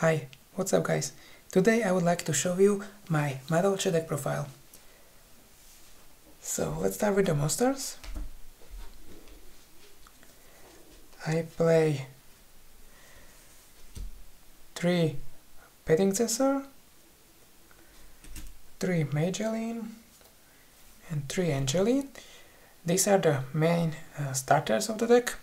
Hi, what's up guys? Today I would like to show you my Madolche deck profile. So let's start with the monsters. I play 3 Petting Petingcessoeur, 3 Mageling and 3 Angeline. These are the main uh, starters of the deck.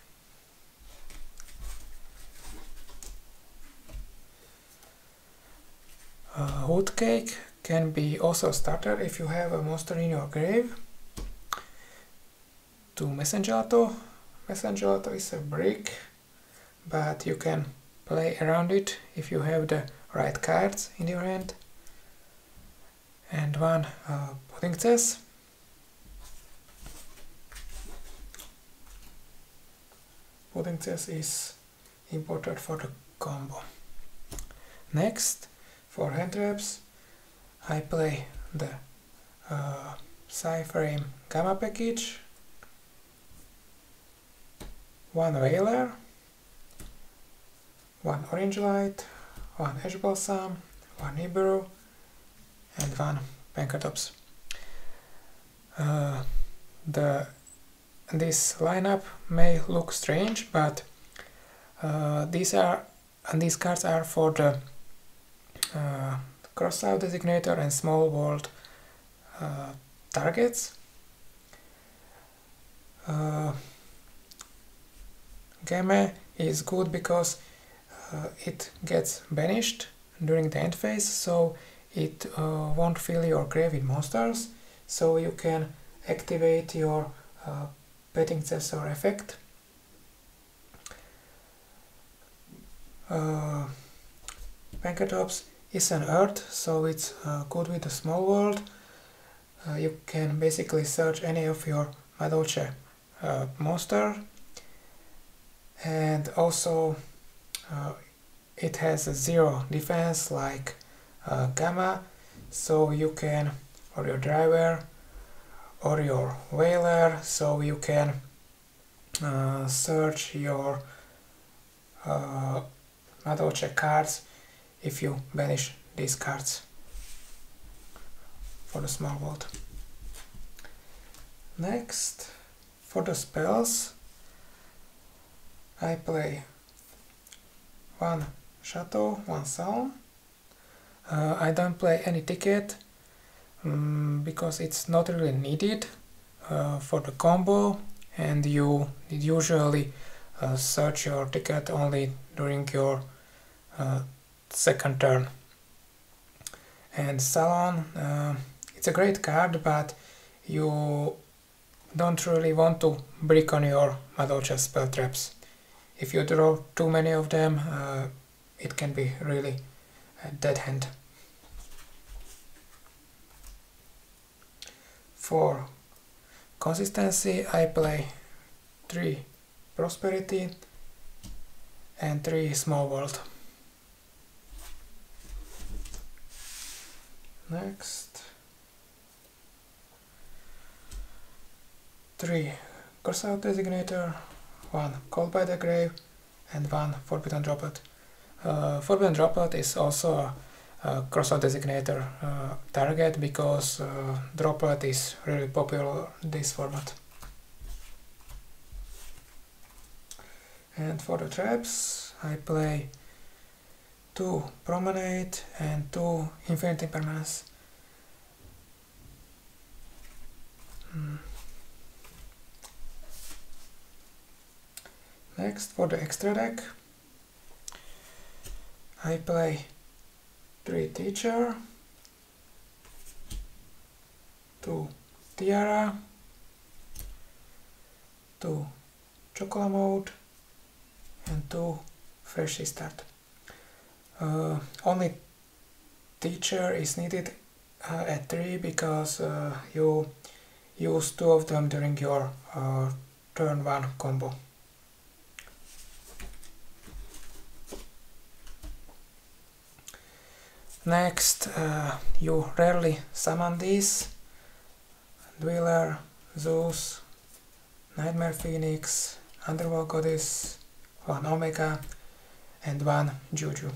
Uh, Hootcake can be also a starter if you have a monster in your grave. To Messengelato. Messengelato is a brick, but you can play around it if you have the right cards in your hand. And one uh, Puddingcess. Pudding chess is imported for the combo. Next, for hand traps, I play the uh, Cyframe Gamma package, one Wailer, one Orange Light, one Ash Blossom, one Nibiru, and one Pancratops. Uh, the this lineup may look strange, but uh, these are and these cards are for the uh, crossout designator and small world uh, targets. Uh, Gamma is good because uh, it gets banished during the end phase, so it uh, won't fill your grave with monsters, so you can activate your uh, Petingcessoeur effect. Uh, Pancratops is an earth, so it's uh, good with the small world. Uh, you can basically search any of your Madolche uh, monster. And also uh, it has a zero defense like uh, Gamma. So you can or your driver or your whaler. So you can uh, search your Madolche cards if you banish these cards for the small world. Next, for the spells, I play one Chateau, one Salon. Uh, I don't play any ticket um, because it's not really needed uh, for the combo and you usually uh, search your ticket only during your uh, second turn. And Salon, uh, it's a great card, but you don't really want to brick on your Madolche spell traps. If you draw too many of them, uh, it can be really a dead hand. For consistency, I play 3 Prosperity and 3 Small World. Next. Three crossout designator, one called by the grave, and one forbidden droplet. Uh, forbidden droplet is also a, a crossout designator uh, target because uh, droplet is really popular in this format. And for the traps, I play two promenade and two infinity impermanence. Hmm. Next for the extra deck I play three teacher, two tiara, two chocolate mode and two fresh start. Uh, only teacher is needed uh, at 3 because uh, you use two of them during your uh, turn 1 combo. Next, uh, you rarely summon these. Dweller, Zeus, Nightmare Phoenix, Underworld Goddess, one Omega, and one Juju.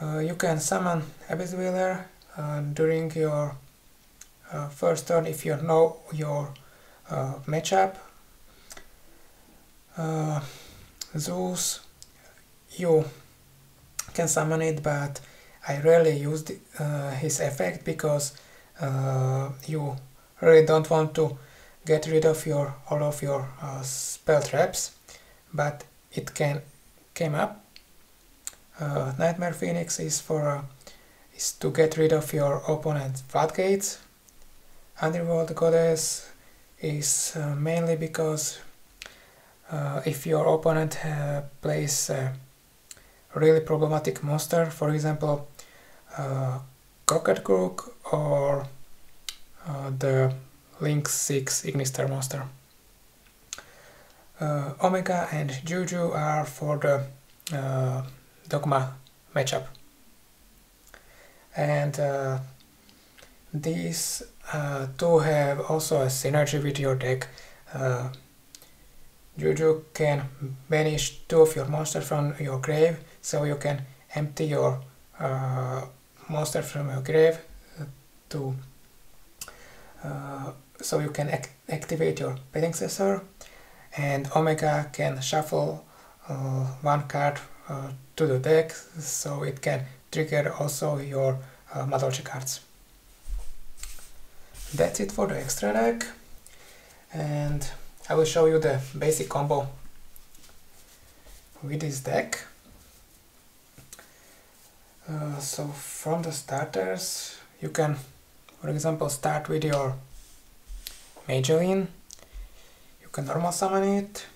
Uh, you can summon Abyss Dweller uh, during your uh, first turn if you know your uh, matchup. Uh, Zeus, you can summon it, but I rarely use the, uh, his effect because you really don't want to get rid of your all of your spell traps, but it can came up. Nightmare Phoenix is for is to get rid of your opponent's floodgates. Underworld Goddess is uh, mainly because uh, if your opponent uh, plays a really problematic monster, for example, uh, Crook or uh, the Link 6 Ignister monster. Uh, Omega and Juju are for the uh, Dogma matchup and uh, these uh, two have also a synergy with your deck. Uh, Juju can banish two of your monsters from your grave, so you can empty your uh, monster from your grave to uh, so you can act activate your Petingcessoeur and Omega can shuffle uh, one card to the deck so it can trigger also your uh, Madolche cards. That's it for the extra deck and I will show you the basic combo with this deck. Uh, so from the starters you can for example start with your Mageling. You can normal summon it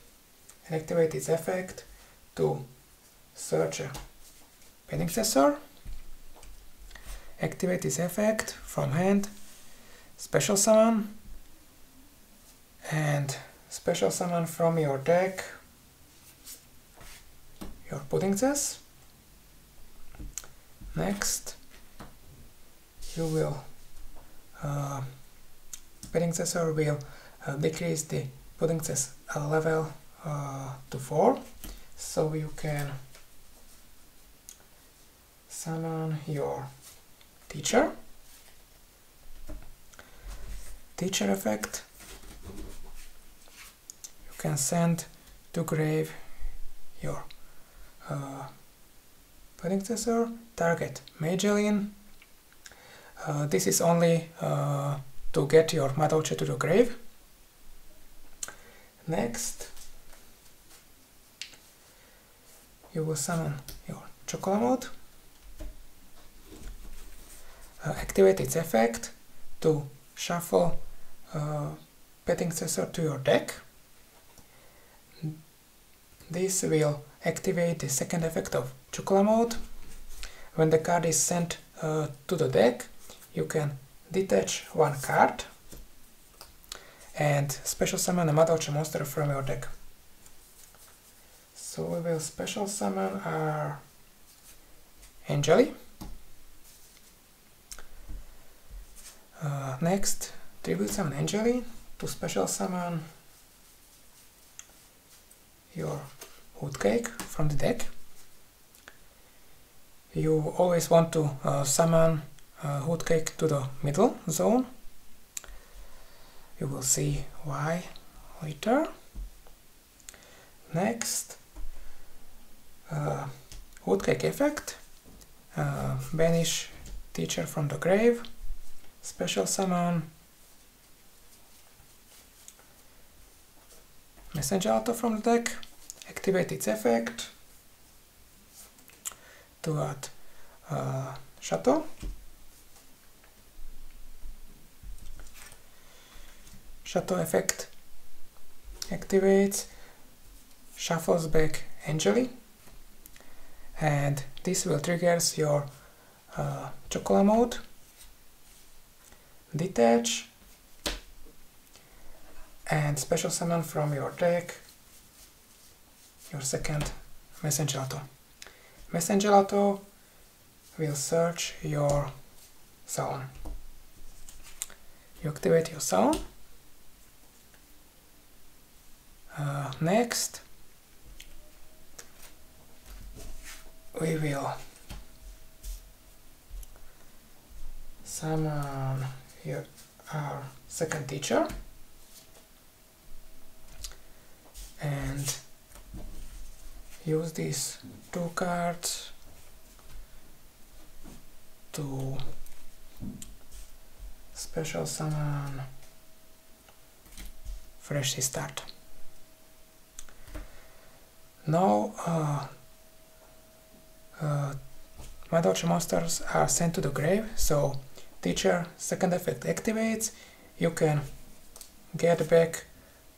and activate its effect to search a Petingcessoeur. Activate this effect from hand, special summon, and special summon from your deck. Your Puddingcess. Next, you will uh, Petingcessoeur will uh, decrease the Puddingcess uh, level uh, to 4 so you can summon your teacher. Teacher effect. You can send to grave your uh, Petingcessoeur target Mageling uh, this is only uh, to get your Madolche to the grave. Next you will summon your Chocolamode activate its effect to shuffle uh, Petingcessoeur to your deck. This will activate the second effect of Chocolamode. When the card is sent uh, to the deck, you can detach one card and special summon a Madolche monster from your deck. So we will special summon our Angeli. Uh, next, tribute summon Angeli to special summon your Hootcake from the deck. You always want to uh, summon uh, Hootcake to the middle zone. You will see why later. Next, uh, effect. Uh, banish teacher from the grave special summon. Messengelato from the deck, activate its effect. To add uh, Chateau. Chateau effect. Activates, shuffles back Angeli, and this will triggers your uh, Chocolamode detach and special summon from your deck your second Messengelato. Messengelato will search your zone. You activate your zone. Uh, next, we will summon your our second teacher and use these two cards to special summon fresh start. Now uh, uh, Madolche monsters are sent to the grave, so teacher second effect activates, you can get back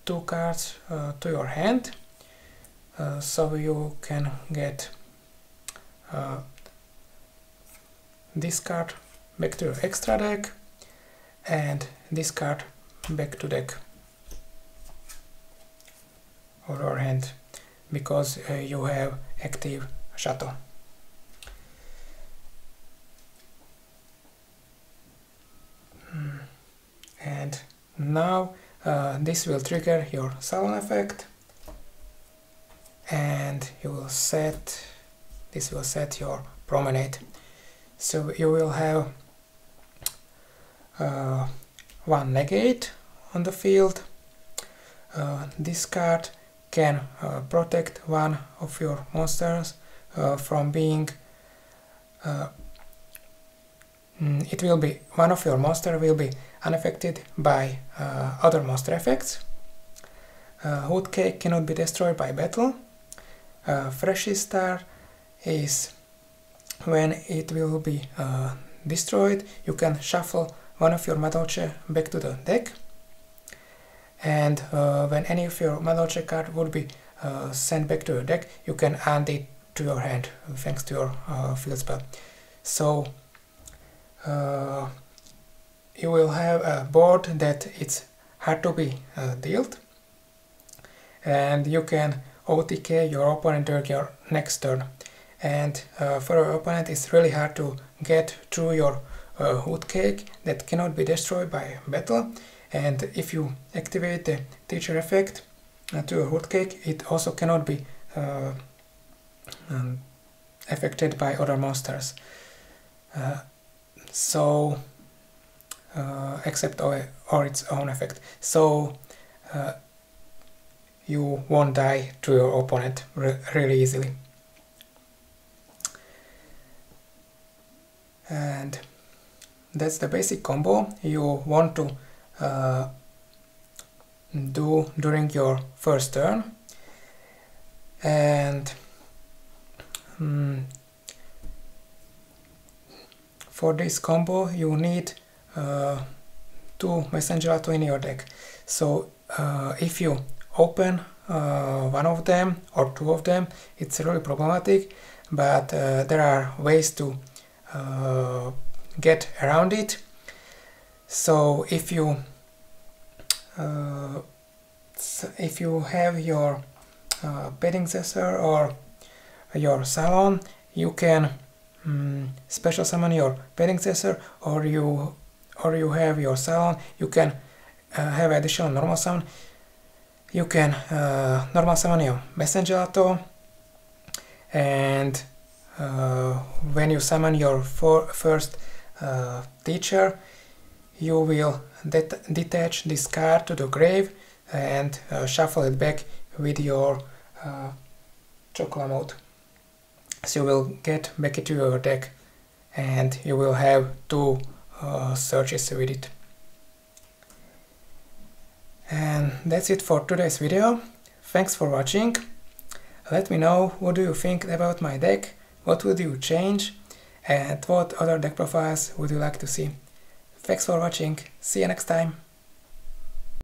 two cards uh, to your hand, uh, so you can get uh, this card back to your extra deck and this card back to deck or your hand because uh, you have active Chateau. Hmm. And now uh, this will trigger your salon effect. And you will set this will set your promenade. So you will have uh, one negate on the field. Uh, this card can uh, protect one of your monsters uh, from being uh, mm, it will be one of your monster will be unaffected by uh, other monster effects. Uh, Hood Cake cannot be destroyed by battle. Uh, Fresh Star is when it will be uh, destroyed. You can shuffle one of your Madolche back to the deck. And uh, when any of your Madolche card would be uh, sent back to your deck you can add it to your hand thanks to your uh, field spell. So you will have a board that it's hard to be uh, dealt. And you can OTK your opponent during your next turn. And uh, for your opponent it's really hard to get through your uh, hood cake that cannot be destroyed by battle. And if you activate the teacher effect uh, to a hood cake it also cannot be uh, um, affected by other monsters. Uh, so except or, or, its own effect. So uh, you won't die to your opponent re really easily. And that's the basic combo you want to uh, do during your first turn. And um, for this combo you need uh, two messenger in your deck. So uh, if you open uh, one of them or two of them it's really problematic but uh, there are ways to uh, get around it. So if you uh, if you have your uh, Petingcessoeur or your salon you can um, special summon your bedding Petingcessoeur or you or you have your salon you can uh, have additional normal summon you can uh, normal summon your Messengelato and uh, when you summon your first uh, teacher you will det detach this card to the grave and uh, shuffle it back with your uh, mode. So you will get back into your deck and you will have two uh, searches with it. And that's it for today's video. Thanks for watching. Let me know what do you think about my deck, what would you change and what other deck profiles would you like to see. Thanks for watching, see you next time!